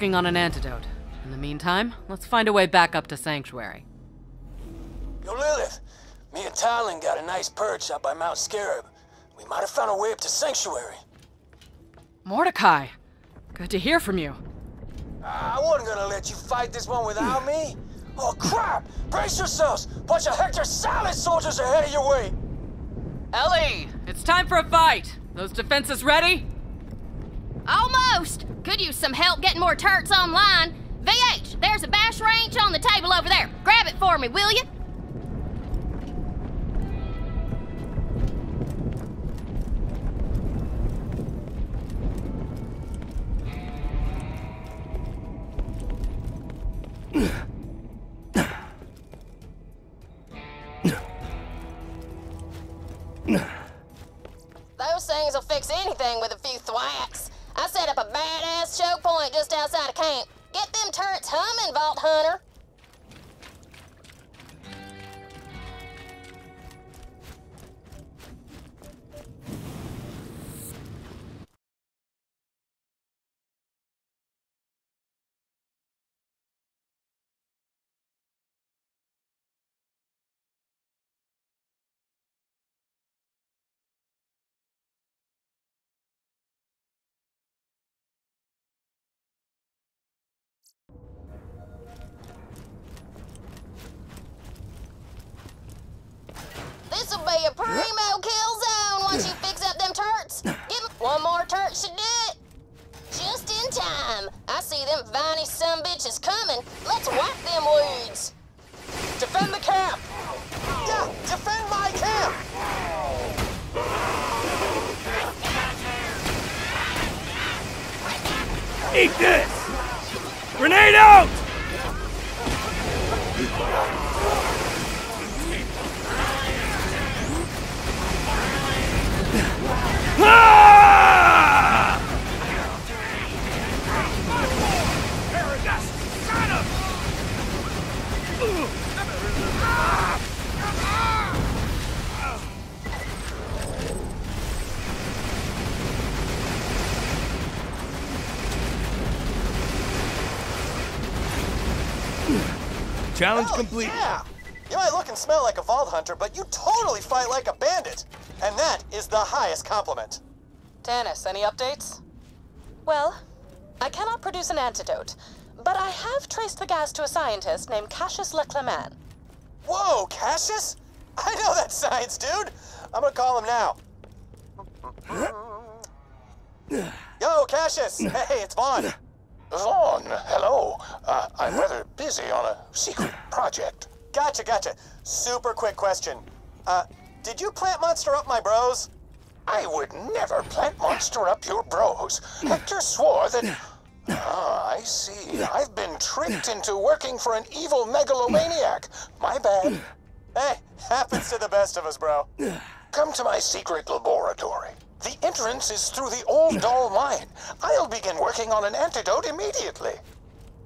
working on an antidote. In the meantime, let's find a way back up to Sanctuary. Yo, Lilith, me and Talon got a nice perch up by Mount Scarab. We might have found a way up to Sanctuary. Mordecai, good to hear from you. Ah, I wasn't gonna let you fight this one without me. Oh, crap! Brace yourselves! Bunch of Hector Salad soldiers are headed your way! Ellie, it's time for a fight. Those defenses ready? Almost! Could use some help getting more turrets online. VH, there's a bash range on the table over there. Grab it for me, will you? Those things will fix anything with a few thwacks. I set up a badass choke point just outside of camp. Get them turrets humming, Vault Hunter. This'll be a primo kill zone once you fix up them turrets. Give one more turret should do it. Just in time. I see them viney some bitches coming. Let's whack them weeds. Defend the camp! Yeah, defend my camp! Eat this! Grenade out! Challenge Hell complete. Yeah! You might look and smell like a Vault Hunter, but you totally fight like a bandit. And that is the highest compliment. Tannis, any updates? Well, I cannot produce an antidote, but I have traced the gas to a scientist named Cassius Leclerman. Whoa, Cassius? I know that science dude. I'm gonna call him now. Yo, Cassius. Hey, it's Vaughn. Vaughn, hello. Uh, I'm rather busy on a secret project. Gotcha, gotcha. Super quick question. Uh, did you plant monster up my bros? I would never plant monster up your bros. Hector swore that. Ah, I see. I've been tricked into working for an evil megalomaniac. My bad. Hey, happens to the best of us, bro. Come to my secret laboratory. The entrance is through the old Dahl mine. I'll begin working on an antidote immediately.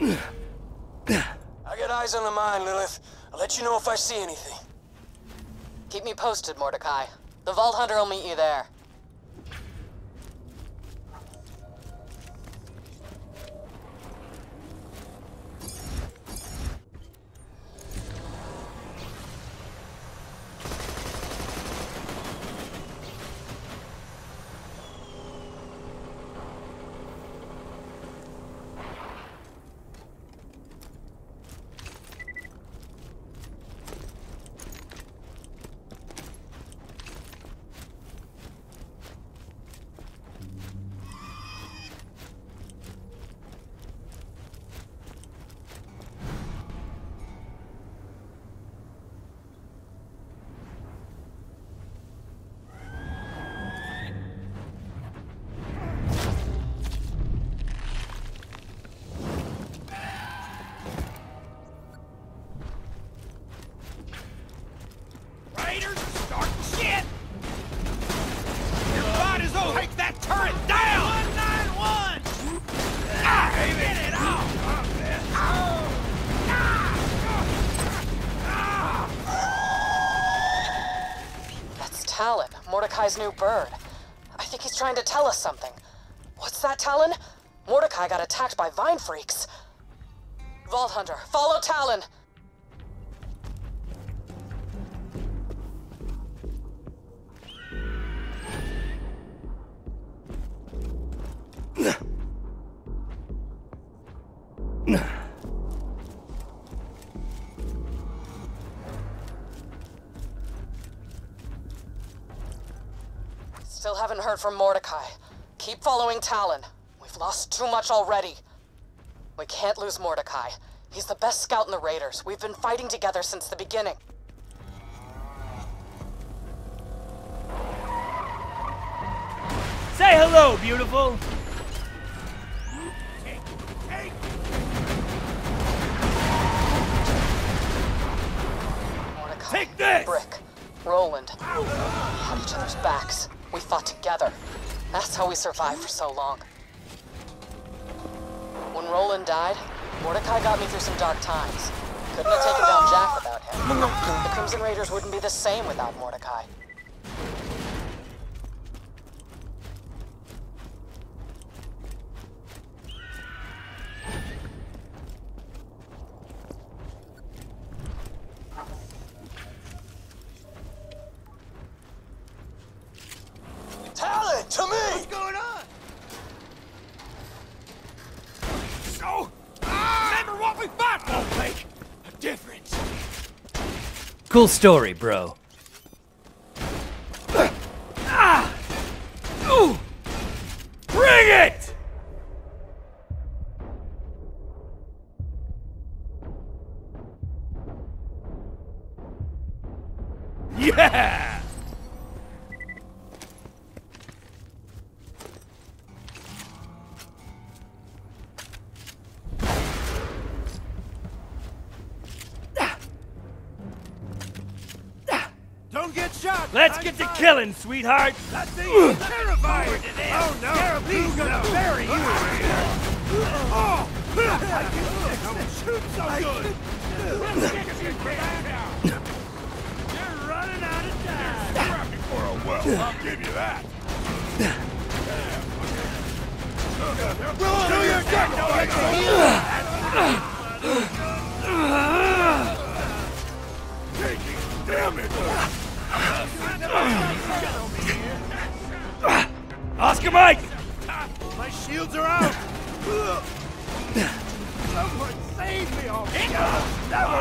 I got eyes on the mine, Lilith. I'll let you know if I see anything. Keep me posted, Mordecai. The Vault Hunter will meet you there. Mordecai's new bird. I think he's trying to tell us something. What's that, Talon? Mordecai got attacked by Vine Freaks. Vault Hunter, follow Talon! Still haven't heard from Mordecai. Keep following Talon. We've lost too much already. We can't lose Mordecai. He's the best scout in the Raiders. We've been fighting together since the beginning. Say hello, beautiful. Mordecai. Take this! Brick. Roland. We had each other's backs. We fought together. That's how we survived for so long. When Roland died, Mordecai got me through some dark times. Couldn't have taken down Jack without him. The Crimson Raiders wouldn't be the same without Mordecai. Talon, to me! What's going on? So, remember what we fought for, make a difference. Cool story, bro. Ah! Ooh! Bring it! Yeah! Let's get to killing, sweetheart. That thing is terrifying. Oh no! Please gonna bury you. Oh! I can shoot so good. Oscar Mike! My shields are out! Someone save me already! Never!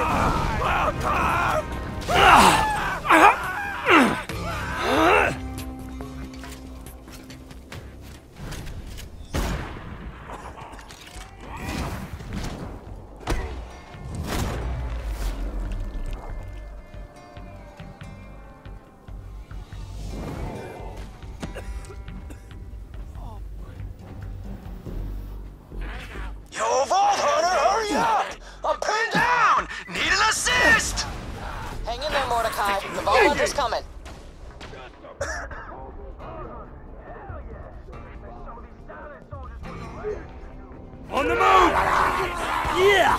On the move! Yeah!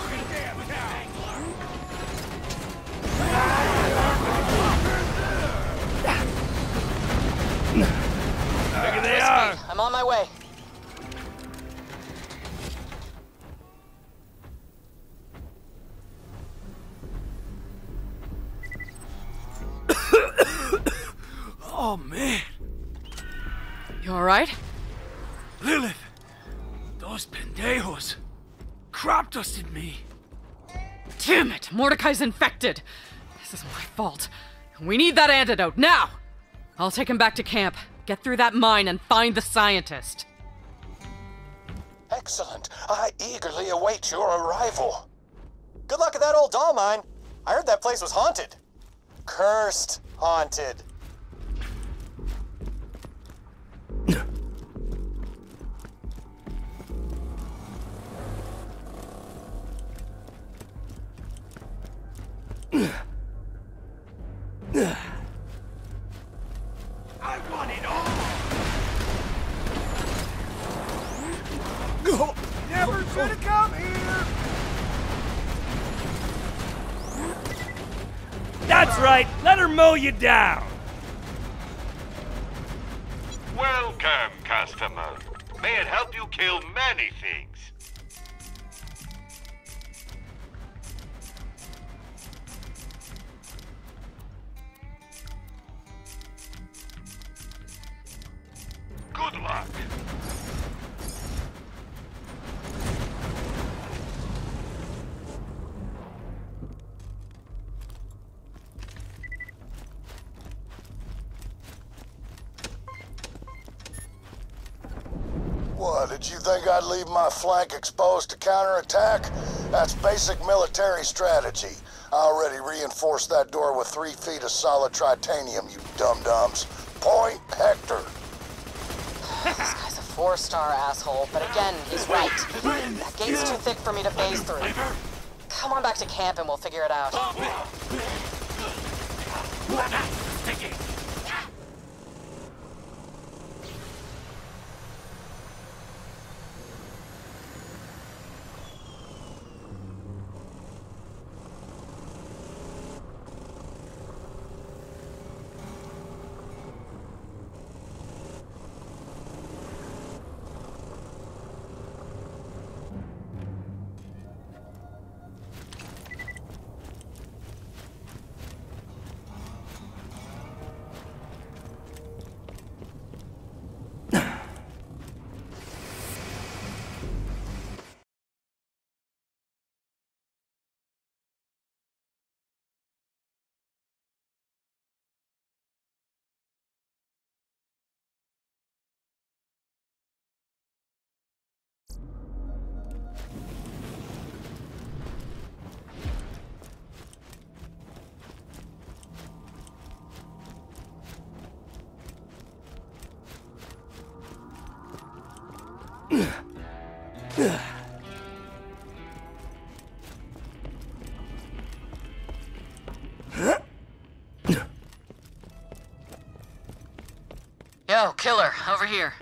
There they are! I'm on my way. Oh man, You alright? Lilith! Those pendejos crop dusted me. Damn it! Mordecai's infected! This is my fault. We need that antidote now! I'll take him back to camp, get through that mine, and find the scientist. Excellent. I eagerly await your arrival. Good luck at that old Dahl mine. I heard that place was haunted. Cursed haunted. I want it all! Never should have come here! That's right, let her mow you down! Welcome, customer. May it help you kill many things. What, did you think I'd leave my flank exposed to counterattack? That's basic military strategy. I already reinforced that door with three feet of solid tritanium, you dum-dums. Point Hector. This guy's a four-star asshole, but again, he's right. That gate's too thick for me to phase through. Come on back to camp and we'll figure it out. Yo, killer, over here.